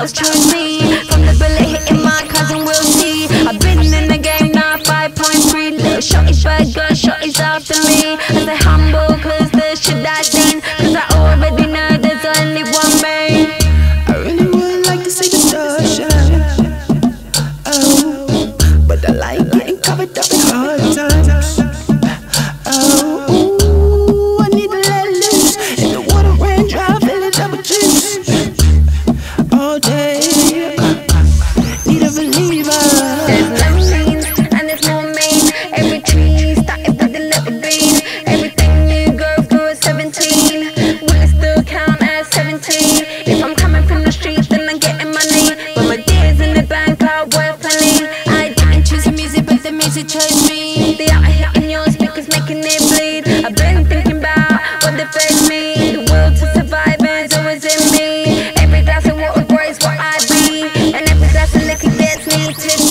I'll join me. Need a believer. There's no chains and. Every. Everything you go through is 17. Still count as 17? If I'm coming from the then I'm getting. But my in the bank are worth plenty. I didn't choose the music, but the music chose me. They out here on your speakers making it bleed. I've been thinking about what they fed me. wanted